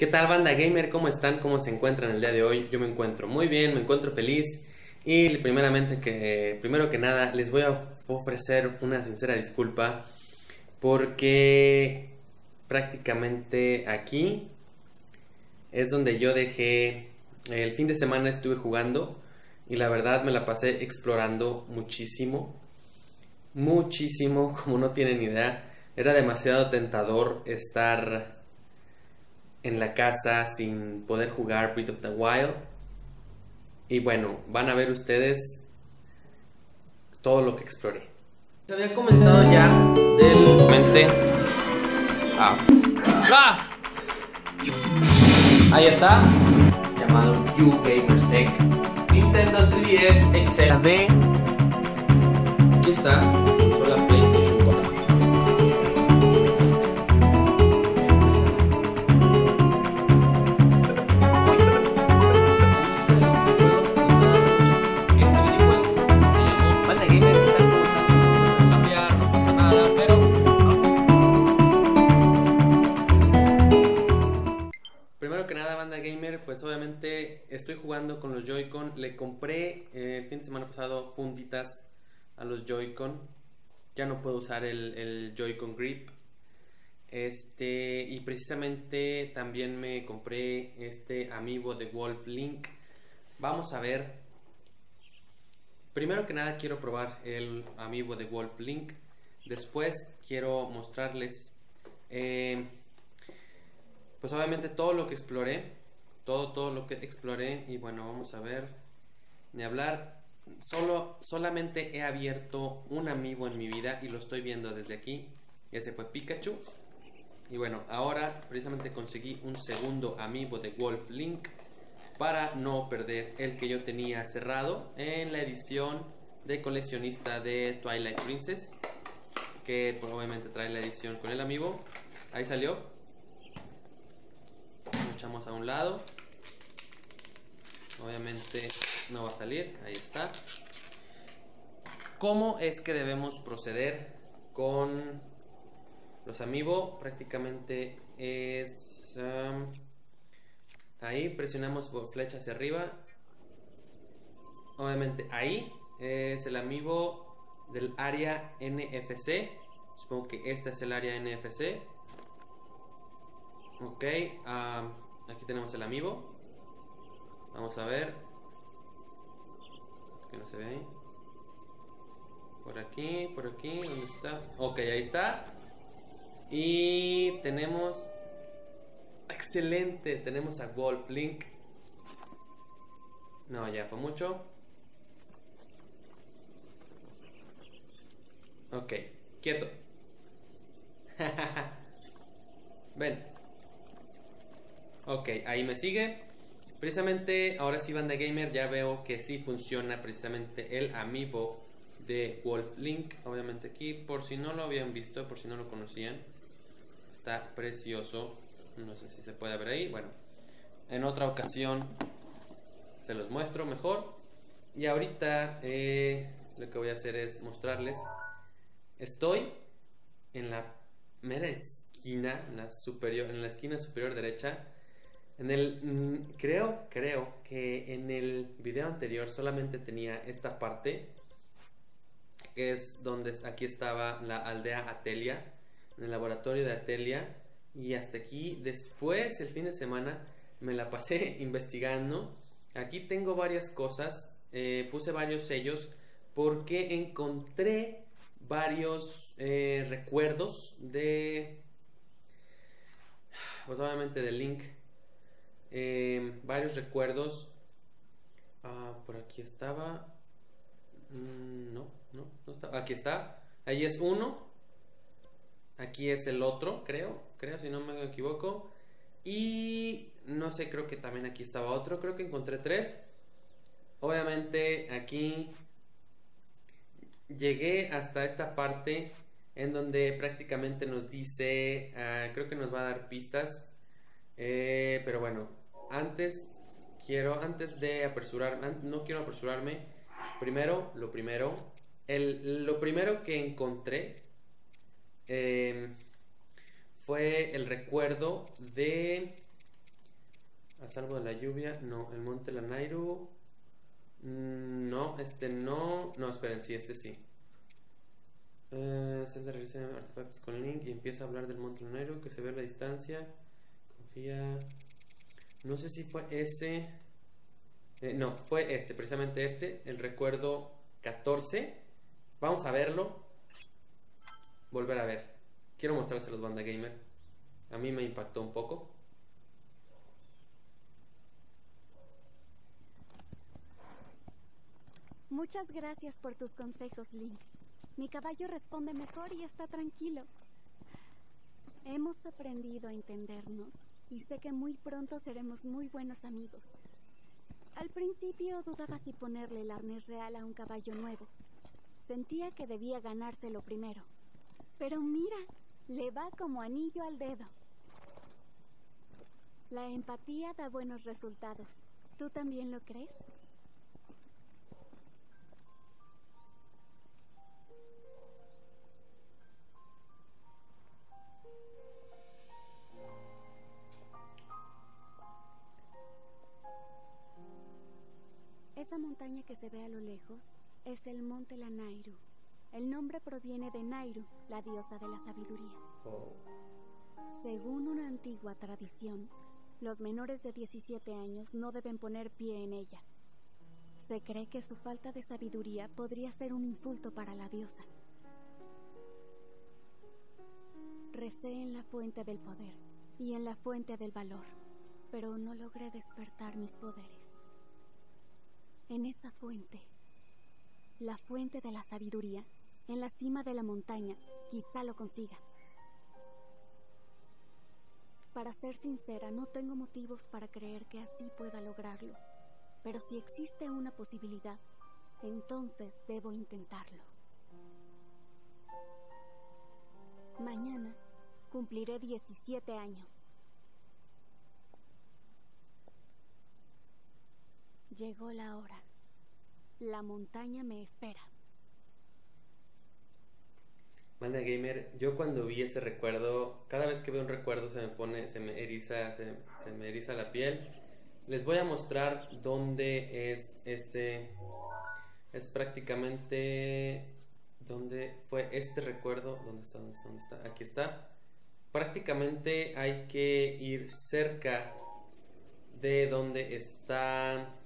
¿Qué tal banda gamer? ¿Cómo están? ¿Cómo se encuentran el día de hoy? Yo me encuentro muy bien, me encuentro feliz y primeramente que primero que nada les voy a ofrecer una sincera disculpa porque prácticamente aquí es donde yo dejé el fin de semana estuve jugando y la verdad me la pasé explorando muchísimo muchísimo como no tienen idea era demasiado tentador estar en la casa sin poder jugar Breath of the Wild. Y bueno, van a ver ustedes todo lo que exploré. Se había comentado ya del mente. Ah. ¡Ah! Ahí está. Llamado You Gamers Tech. Nintendo 3DS XL. Aquí está. Compré eh, el fin de semana pasado funditas a los Joy-Con. Ya no puedo usar el, Joy-Con Grip. Este, y precisamente también me compré este amiibo de Wolf Link. Vamos a ver. Primero que nada quiero probar el amiibo de Wolf Link. Después quiero mostrarles eh, pues obviamente todo lo que exploré, todo, todo lo que exploré y bueno, vamos a ver, ni hablar, solo, solamente he abierto un amiibo en mi vida y lo estoy viendo desde aquí, ese fue Pikachu. Y bueno, ahora precisamente conseguí un segundo amiibo de Wolf Link para no perder el que yo tenía cerrado en la edición de coleccionista de Twilight Princess que obviamente trae la edición con el amiibo, ahí salió, lo echamos a un lado. Obviamente no va a salir ahí está ¿cómo es que debemos proceder con los amiibo? prácticamente es um, ahí presionamos flecha hacia arriba obviamente ahí es el amiibo del área NFC supongo que este es el área NFC Ok, am, aquí tenemos el amiibo. Vamos a ver. Que no se ve ahí. Por aquí, por aquí, ¿dónde está? Ok, ahí está. Y tenemos. Excelente, tenemos a Wolf Link. No, ya fue mucho. Ok, quieto. Ven. Ok, ahí me sigue. Precisamente, ahora sí, banda gamer, ya veo que sí funciona precisamente el amiibo de Wolf Link. Obviamente aquí, por si no lo habían visto, por si no lo conocían, está precioso. No sé si se puede ver ahí. Bueno, en otra ocasión se los muestro mejor. Y ahorita eh, lo que voy a hacer es mostrarles. Estoy en la mera esquina, en la superior, en la esquina superior derecha. En el mm, creo, creo que en el video anterior solamente tenía esta parte que es donde aquí estaba la aldea Atelia, en el laboratorio de Atelia y hasta aquí después el fin de semana me la pasé investigando. Aquí tengo varias cosas, eh, puse varios sellos porque encontré varios eh, recuerdos de pues obviamente de Link eh, varios recuerdos. Ah, por aquí estaba. Mm, no, no, no está. Aquí está. Ahí es uno. Aquí es el otro creo creo si no me equivoco. Y no sé creo que también aquí estaba otro. Creo que encontré tres. Obviamente aquí llegué hasta esta parte en donde prácticamente nos dice, ah, creo que nos va a dar pistas, eh, pero bueno, antes quiero, antes de apresurarme, no quiero apresurarme, primero, lo primero, el, lo primero que encontré eh, fue el recuerdo de salvo de la lluvia. No, el monte Lanairu. Mm, no, este no. No, esperen, sí, este sí. Eh, Zelda regresa artefactos con Link y empieza a hablar del monte Lanairu que se ve a la distancia. Confía. No sé si fue ese. Eh, no, fue este, precisamente este, el recuerdo 14. Vamos a verlo. Volver a ver. Quiero mostrárselos, banda gamer. A mí me impactó un poco. Muchas gracias por tus consejos, Link. Mi caballo responde mejor y está tranquilo. Hemos aprendido a entendernos y sé que muy pronto seremos muy buenos amigos. Al principio dudaba si ponerle el arnés real a un caballo nuevo. Sentía que debía ganárselo primero. Pero mira, le va como anillo al dedo. La empatía da buenos resultados. ¿Tú también lo crees? Esa montaña que se ve a lo lejos es el monte Lanairu. El nombre proviene de Nairu, la diosa de la sabiduría. Oh. Según una antigua tradición, los menores de 17 años no deben poner pie en ella. Se cree que su falta de sabiduría podría ser un insulto para la diosa. Recé en la fuente del poder y en la fuente del valor, pero no logré despertar mis poderes. En esa fuente, la fuente de la sabiduría, en la cima de la montaña, quizá lo consiga. Para ser sincera, no tengo motivos para creer que así pueda lograrlo. Pero si existe una posibilidad, entonces debo intentarlo. Mañana cumpliré 17 años. Llegó la hora. La montaña me espera. Manda Gamer, yo cuando vi ese recuerdo, cada vez que veo un recuerdo se me pone, se me eriza, se, me eriza la piel. Les voy a mostrar dónde es ese, es prácticamente dónde fue este recuerdo, dónde está, dónde está, dónde está, aquí está. Prácticamente hay que ir cerca de donde está.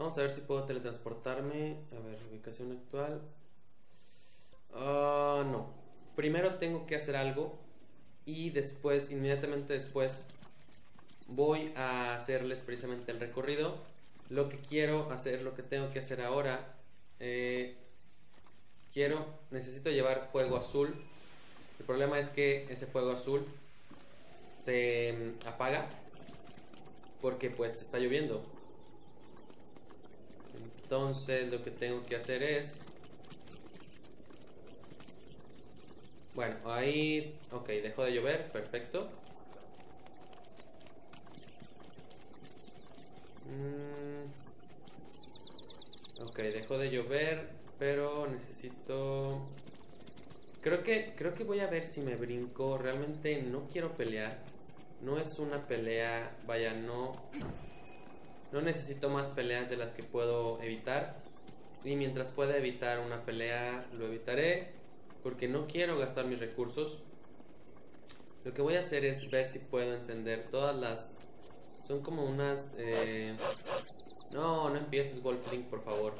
Vamos a ver si puedo teletransportarme. A ver, ubicación actual. Ah, no. Primero tengo que hacer algo y después, inmediatamente después, voy a hacerles precisamente el recorrido. Lo que quiero hacer, lo que tengo que hacer ahora, eh, quiero, necesito llevar fuego azul. El problema es que ese fuego azul se mm, apaga porque pues está lloviendo. Entonces lo que tengo que hacer es Bueno, ahí... Ok, dejó de llover, perfecto. Mm. Ok, dejó de llover, pero necesito... Creo que, creo que voy a ver si me brinco. Realmente no quiero pelear. No es una pelea, vaya, no... No necesito más peleas de las que puedo evitar. Y mientras pueda evitar una pelea, lo evitaré porque no quiero gastar mis recursos. Lo que voy a hacer es ver si puedo encender todas las... Son como unas... Eh... No, no empieces Wolflink, por favor.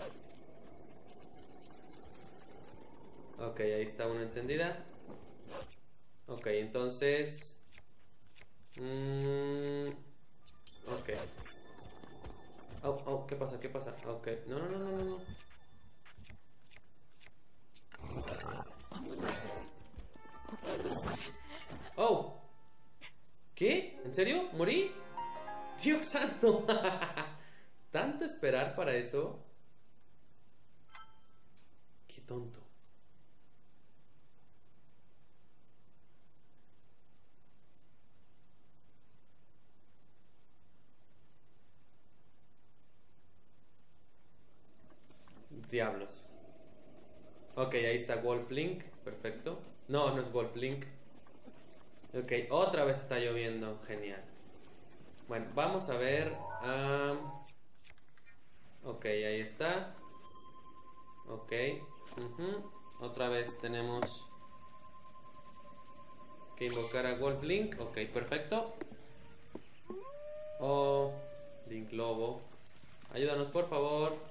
Ok, ahí está una encendida. Ok, entonces... Mm, ok. Oh, oh, ¿qué pasa? ¿Qué pasa? Ok, no, no, no, no, no. Oh. ¿Qué? ¿En serio? ¿Morí? Dios santo. ¿Tanto esperar para eso? Qué tonto. Diablos. Ok, ahí está Wolf Link. Perfecto. No, no es Wolf Link. Ok, otra vez está lloviendo. Genial. Bueno, vamos a ver. ah, ok, ahí está. Ok. Otra vez tenemos que invocar a Wolf Link. Ok, perfecto. Oh, Link Lobo. Ayúdanos, por favor.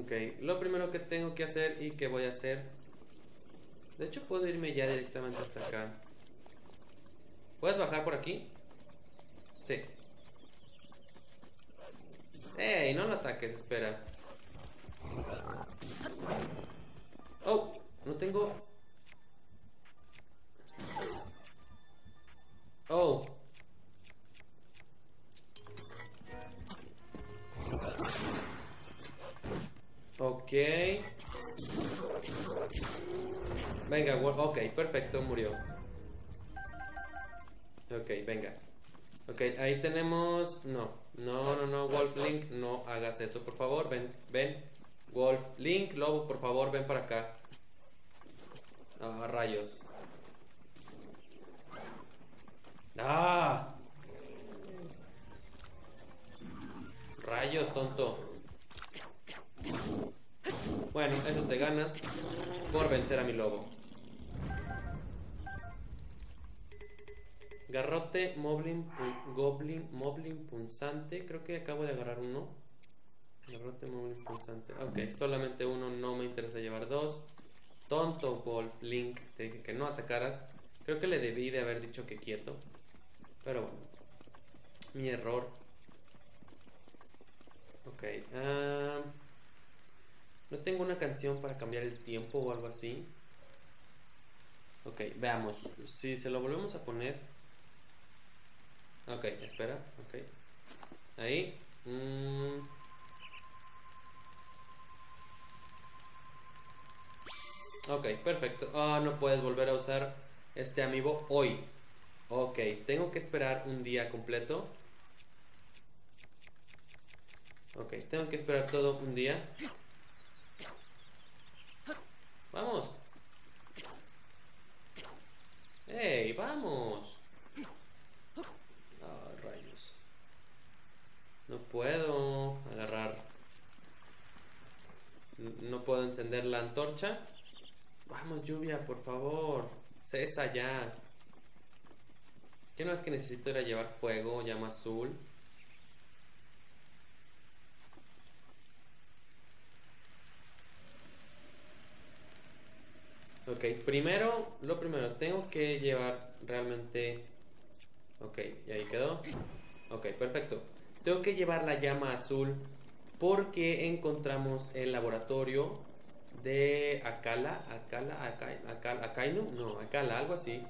Ok, lo primero que tengo que hacer y que voy a hacer. De hecho, puedo irme ya directamente hasta acá. ¿Puedes bajar por aquí? Sí. ¡Ey! No lo ataques, espera. Oh, no tengo. Oh. Venga, ok, perfecto, murió. Ok, venga. Ok, ahí tenemos... No, no, no, no, Wolf Link, no hagas eso, por favor, ven, ven. Wolf Link, Lobo, por favor, ven para acá. Ah, rayos. ¡Ah! Rayos, tonto. Bueno, eso te ganas por vencer a mi lobo. Garrote, Moblin, Goblin, Moblin punzante. Creo que acabo de agarrar uno. Garrote, Moblin punzante. Ok, solamente uno, no me interesa llevar dos. Tonto Wolf Link, te dije que no atacaras. Creo que le debí de haber dicho que quieto. Pero bueno, mi error. Ok, ah, no tengo una canción para cambiar el tiempo o algo así. Ok, veamos. Si se lo volvemos a poner. Ok, espera. Ok. Ahí. Mm. Ok, perfecto. Ah, no puedes volver a usar este amiibo hoy. Ok, tengo que esperar un día completo. Ok, tengo que esperar todo un día. Vamos. ¡Ey, vamos! Ah, rayos. No puedo agarrar. No puedo encender la antorcha. Vamos, lluvia, por favor. Cesa ya. ¿Qué no es que necesito ir a llevar fuego, llama azul? Ok, primero, lo primero, tengo que llevar realmente... Ok, y ahí quedó. Ok, perfecto. Tengo que llevar la llama azul porque encontramos el laboratorio de Akala, Akala, Akai, Akala, Akainu, no, Akala, algo así.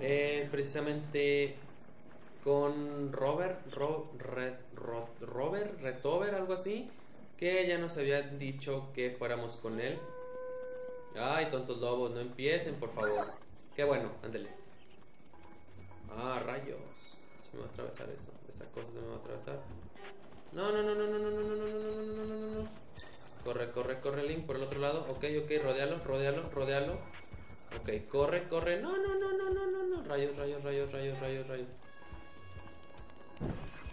Es precisamente con Robert, Ro- Re- Ro- Robert, Retover, algo así, que ya nos había dicho que fuéramos con él. Ay, tontos lobos, no empiecen, por favor. Qué bueno, ándele. Ah, rayos. Se me va a atravesar eso. Esa cosa se me va a atravesar. No, no, no, no, no, no, no, no, no, no, no, no, no, no. Corre, corre, corre, Link, por el otro lado. Ok, ok, rodealo, rodealo, rodealo. Ok, corre, corre. No, no, no, no, no, no, no. Rayos, rayos, rayos, rayos, rayos, rayos.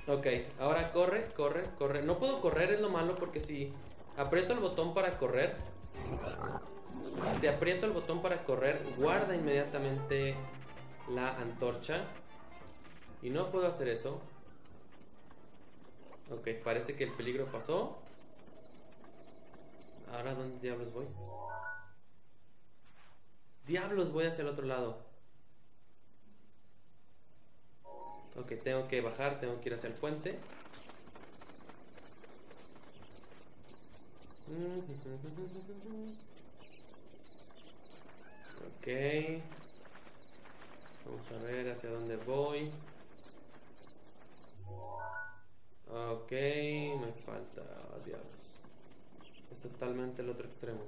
Ok, ahora corre, corre, corre. No puedo correr, es lo malo, porque si aprieto el botón para correr, si aprieto el botón para correr, guarda inmediatamente la antorcha. Y no puedo hacer eso. Ok, parece que el peligro pasó. Ahora, ¿dónde diablos voy? Diablos, voy hacia el otro lado. Ok, tengo que bajar, tengo que ir hacia el puente. Ok. Vamos a ver hacia dónde voy. Ok, me falta. diablos. Es totalmente el otro extremo.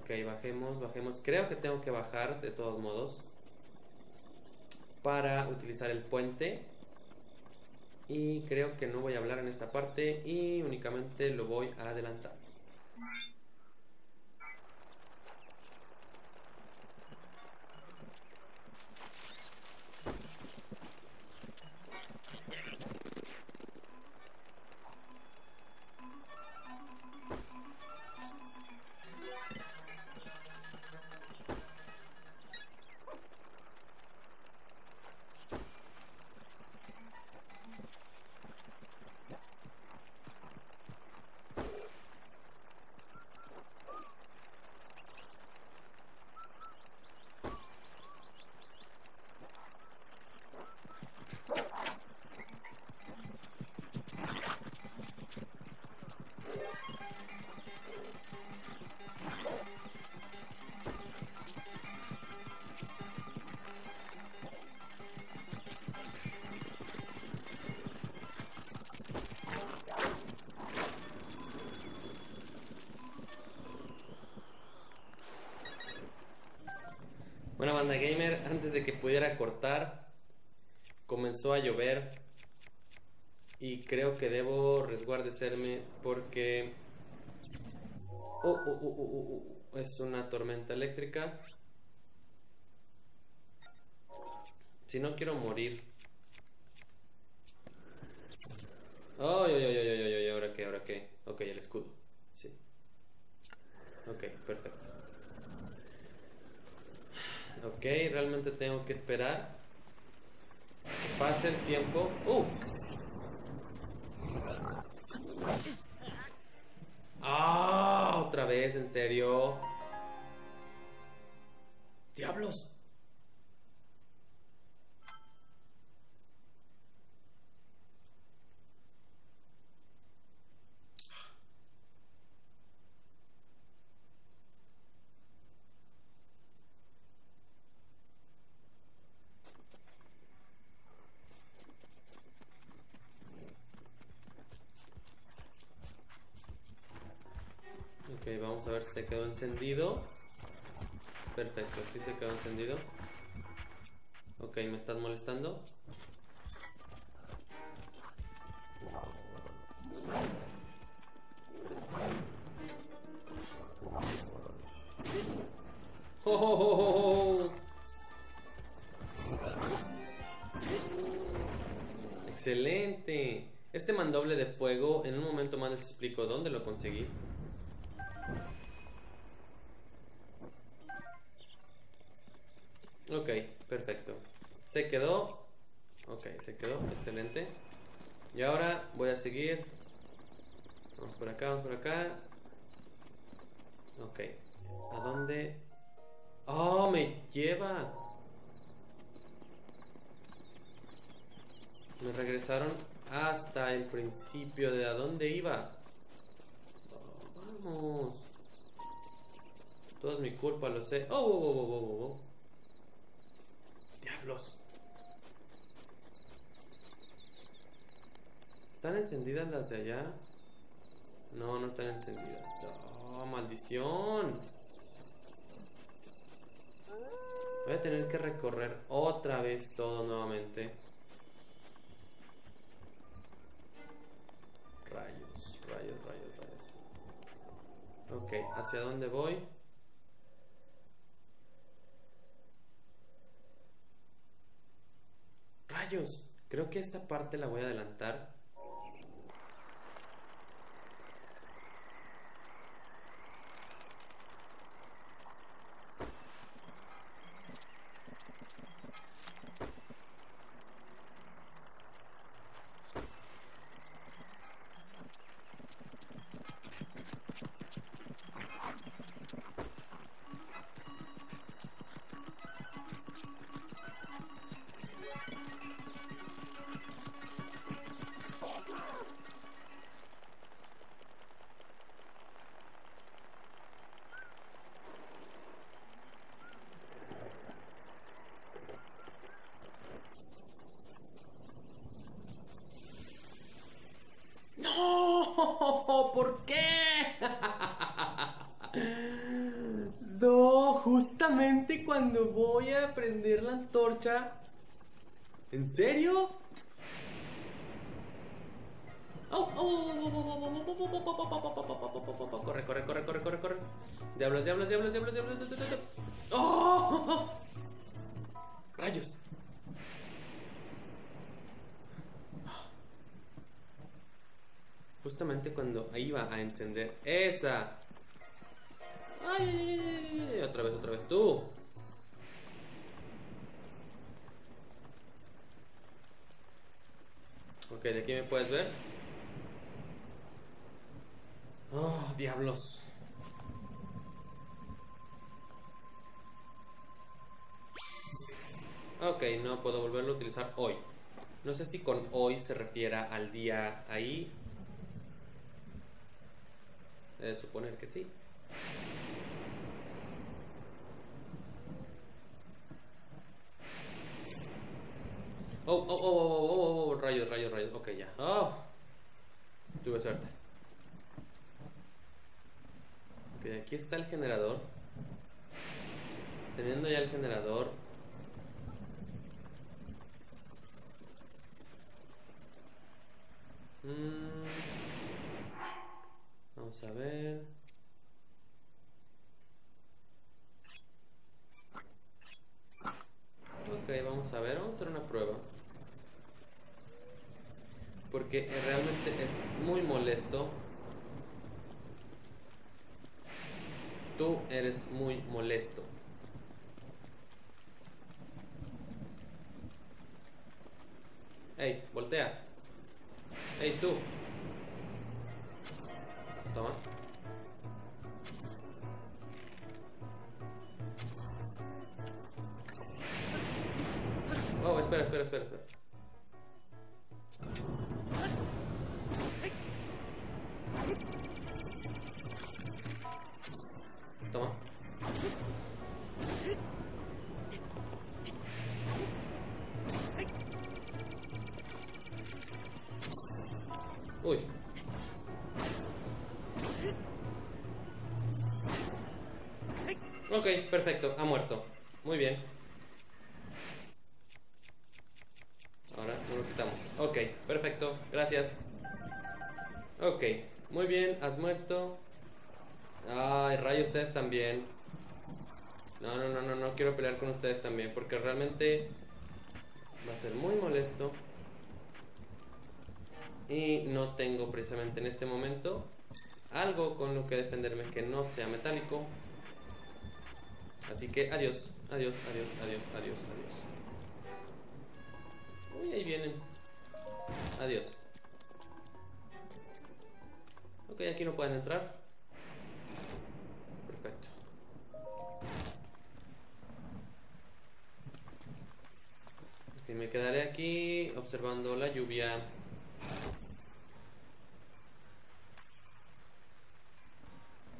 Ok, bajemos, bajemos. Creo que tengo que bajar de todos modos. Para utilizar el puente. Y creo que no voy a hablar en esta parte. Y únicamente lo voy a adelantar. Banda gamer, antes de que pudiera cortar, comenzó a llover y creo que debo resguardecerme porque oh, oh, oh, es una tormenta eléctrica. Si no quiero morir. Ahora qué, ahora qué. Ok, el escudo. Sí. Ok, perfecto. Ok, realmente tengo que esperar. Que pase el tiempo. ¡Uh! ¡Ah! Otra vez, en serio. ¡Diablos! Ok, vamos a ver si se quedó encendido. Perfecto, sí se quedó encendido. Ok, me están molestando. ¡Oh, oh, oh, oh, oh! Excelente. Este mandoble de fuego, en un momento más les explico dónde lo conseguí. Ok, perfecto. Se quedó. Ok, se quedó. Excelente. Y ahora voy a seguir. Vamos por acá, vamos por acá. Ok. ¿A dónde? ¡Oh, me lleva! Me regresaron hasta el principio de a dónde iba. Oh, vamos. Todo es mi culpa, lo sé. Oh, oh, oh, oh, oh, oh. Diablos. ¿Están encendidas las de allá? No, no están encendidas. Oh, maldición. Voy a tener que recorrer otra vez todo nuevamente. Rayos, rayos, rayos, rayos. Ok, ¿hacia dónde voy? Rayos, creo que esta parte la voy a adelantar. ¿Por qué? No, justamente cuando voy a prender la antorcha. ¿En serio? Corre, corre, corre, corre, corre, corre. Diablos, diablos, diablos, diablos, diablos, diablos. ¡Oh! Rayos. Justamente cuando iba a encender esa. Ay, otra vez, otra vez tú. Ok, de aquí me puedes ver. Oh, diablos. Ok, no puedo volverlo a utilizar hoy. No sé si con hoy se refiera al día ahí. Debe suponer que sí. Oh, oh, oh, oh, oh, oh, rayos, rayos, rayos. Ok, ya. Oh. Tuve suerte. Ok, aquí está el generador. teniendo ya el generador. Mm. Vamos a ver. Ok, vamos a ver, vamos a hacer una prueba. Porque realmente es muy molesto. Tú eres muy molesto. Ey, voltea. Ey, tú. Toma. Oh, espera, espera, espera, espera. Va a ser muy molesto. Y no tengo precisamente en este momento algo con lo que defenderme que no sea metálico. Así que adiós, adiós, adiós, adiós, adiós, adiós. Uy, ahí vienen. Adiós. Ok, aquí no pueden entrar. Ok, me quedaré aquí observando la lluvia.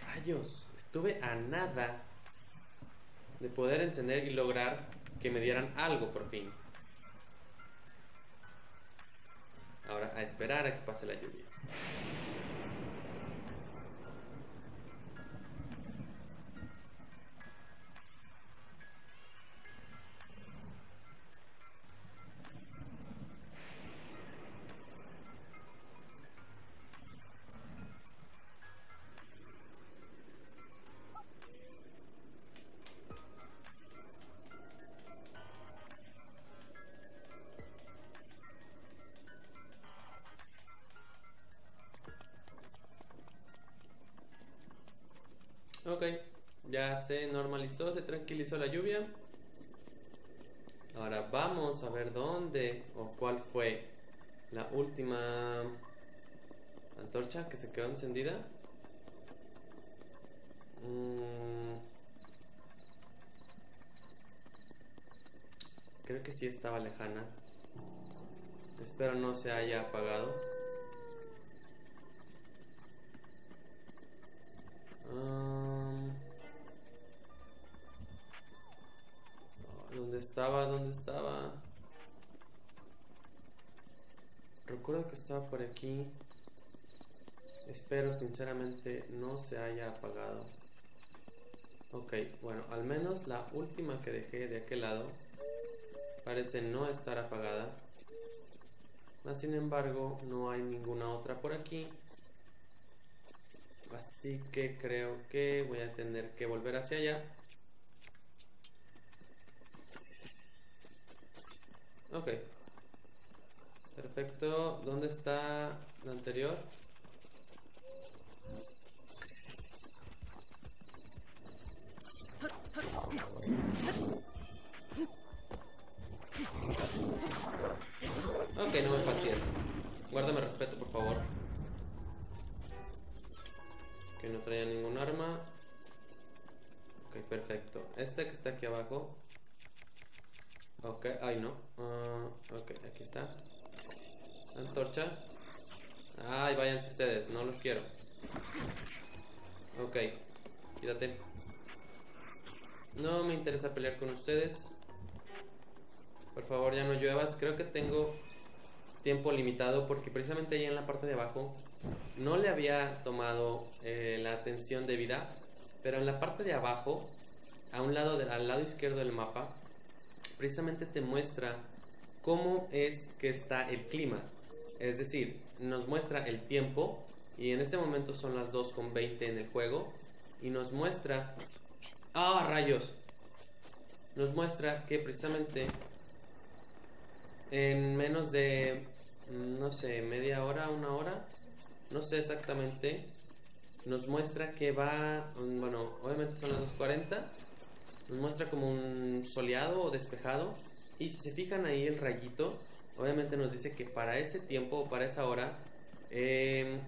Rayos, estuve a nada de poder encender y lograr que me dieran algo por fin. Ahora a esperar a que pase la lluvia. Se normalizó, se tranquilizó la lluvia. Ahora vamos a ver dónde o cuál fue la última antorcha que se quedó encendida. Mm. Creo que sí estaba lejana. Espero no se haya apagado. ¿Dónde estaba? ¿Dónde estaba? Recuerdo que estaba por aquí. Espero sinceramente no se haya apagado. Ok, bueno, al menos la última que dejé de aquel lado parece no estar apagada. Mas, sin embargo, no hay ninguna otra por aquí. Así que creo que voy a tener que volver hacia allá. Ok. Perfecto. ¿Dónde está la anterior? Ok, no me fastidies. Guárdame respeto, por favor. Que no traía ningún arma. Ok, perfecto. Este que está aquí abajo. Ok, ay no. Ah, ok, aquí está. Antorcha. Ay, váyanse ustedes, no los quiero. Ok, quítate. No me interesa pelear con ustedes. Por favor, ya no lluevas. Creo que tengo tiempo limitado porque precisamente ahí en la parte de abajo no le había tomado eh, la atención debida, pero en la parte de abajo a un lado de- al lado izquierdo del mapa, precisamente te muestra cómo es que está el clima. Es decir, nos muestra el tiempo y en este momento son las 2.20 en el juego y nos muestra... ¡Ah, rayos! Nos muestra que precisamente en menos de, mm, no sé, media hora, una hora, no sé exactamente, nos muestra que va, mm, bueno, obviamente son las 2.40, nos muestra como un soleado o despejado y si se fijan ahí el rayito, obviamente nos dice que para ese tiempo o para esa hora em,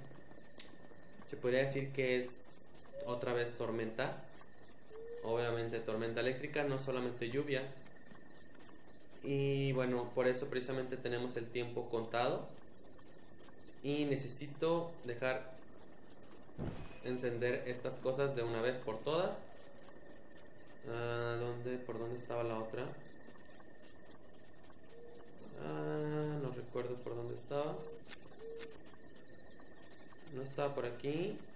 se podría decir que es otra vez tormenta, obviamente tormenta eléctrica, no solamente lluvia. Y bueno, por eso precisamente tenemos el tiempo contado. Y necesito dejar encender estas cosas de una vez por todas. Ah, ¿dónde, ¿Por dónde estaba la otra? Ah, no recuerdo por dónde estaba. No estaba por aquí.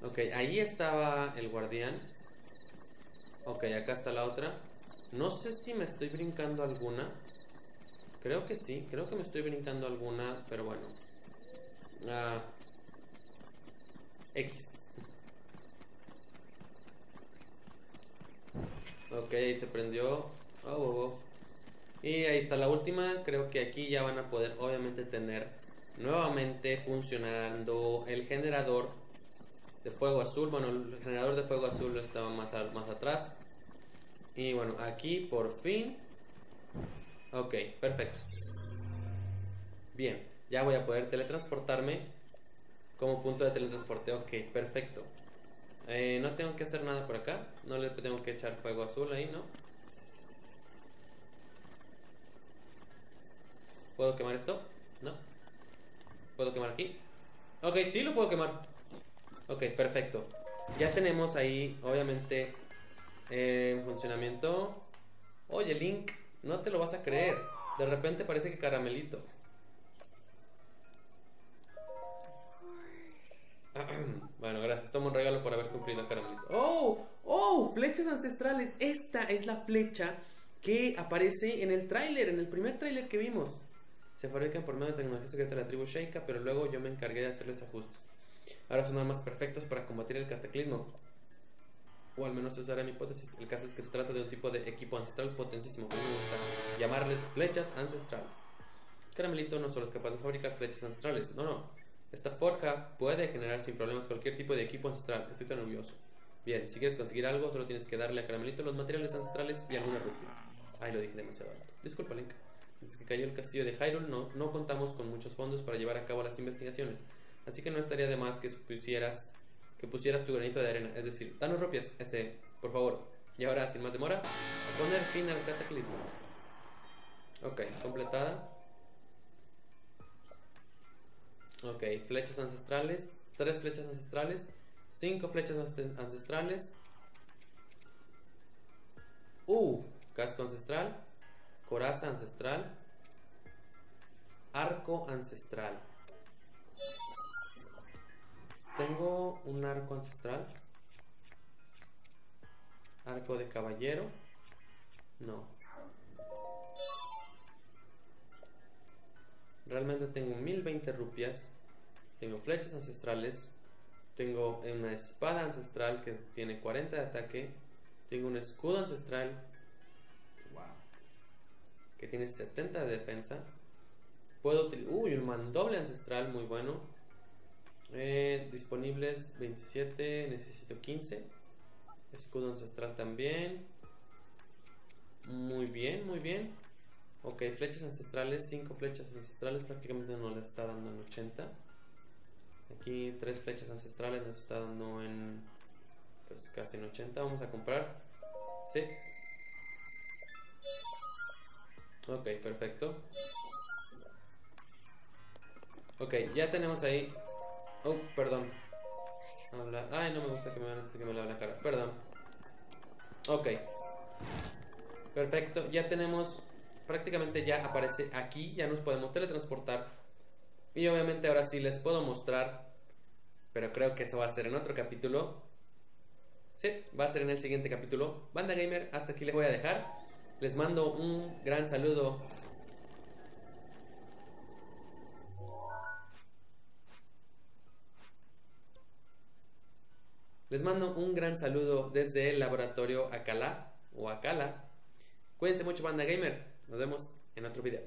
Ok, ahí estaba el guardián. Ok, acá está la otra. No sé si me estoy brincando alguna. Creo que sí, creo que me estoy brincando alguna, pero bueno. Ah, X. Ok, ahí se prendió. Oh, oh, oh. Y ahí está la última. Creo que aquí ya van a poder obviamente tener nuevamente funcionando el generador de fuego azul. Bueno, el generador de fuego azul estaba más, más atrás. Y bueno, aquí por fin. Ok, perfecto. Bien, ya voy a poder teletransportarme como punto de teletransporte. Ok, perfecto. Eh, no tengo que hacer nada por acá. No le tengo que echar fuego azul ahí, ¿no? ¿Puedo quemar esto? No. ¿Puedo quemar aquí? Ok, sí lo puedo quemar. Ok, perfecto. Ya tenemos ahí, obviamente, eh, en funcionamiento. Oye, Link, no te lo vas a creer. De repente parece que caramelito. Bueno, gracias. Toma un regalo por haber cumplido caramelito. ¡Oh! ¡Oh! Flechas ancestrales. Esta es la flecha que aparece en el tráiler, en el primer tráiler que vimos. Se fabrican por medio de tecnología secreta de la tribu Sheikah, pero luego yo me encargué de hacerles ajustes. Ahora son armas perfectas para combatir el cataclismo. O al menos esa era mi hipótesis. El caso es que se trata de un tipo de equipo ancestral potentísimo. Me gusta llamarles flechas ancestrales. Caramelito no solo es capaz de fabricar flechas ancestrales, no, no. Esta forja puede generar sin problemas cualquier tipo de equipo ancestral. Estoy tan nervioso. Bien, si quieres conseguir algo, solo tienes que darle a Caramelito los materiales ancestrales y alguna rupia. Ay, lo dije demasiado alto. Disculpa, Link. Desde que cayó el castillo de Hyrule, no, no contamos con muchos fondos para llevar a cabo las investigaciones. Así que no estaría de más que pusieras, que pusieras tu granito de arena. Es decir, danos rupias, este, por favor. Y ahora, sin más demora, a poner fin al cataclismo. Ok, completada. Ok, flechas ancestrales. Tres flechas ancestrales. Cinco flechas ance- ancestrales. Uh, casco ancestral. Coraza ancestral. Arco ancestral. Tengo un arco ancestral. Arco de caballero. No. Realmente tengo 1020 rupias. Tengo flechas ancestrales. Tengo una espada ancestral que tiene 40 de ataque. Tengo un escudo ancestral. Wow. Que tiene 70 de defensa. Puedo utilizar. Uy, un mandoble ancestral muy bueno. Eh, disponibles 27. Necesito 15. Escudo ancestral también. Muy bien, muy bien. Ok, flechas ancestrales, 5 flechas ancestrales, prácticamente nos las está dando en 80. Aquí 3 flechas ancestrales nos está dando en pues casi en 80. Vamos a comprar. Sí. Ok, perfecto. Ok, ya tenemos ahí. Oh, perdón. Ay, no me gusta que me vean antes que me lave la cara. Perdón. Ok. Perfecto, ya tenemos, prácticamente ya aparece aquí, ya nos podemos teletransportar. Y obviamente ahora sí les puedo mostrar, pero creo que eso va a ser en otro capítulo. Sí, va a ser en el siguiente capítulo. Banda Gamer, hasta aquí les voy a dejar. Les mando un gran saludo. Les mando un gran saludo desde el laboratorio Acala o Acala. Cuídense mucho, Banda Gamer. Nos vemos en otro video.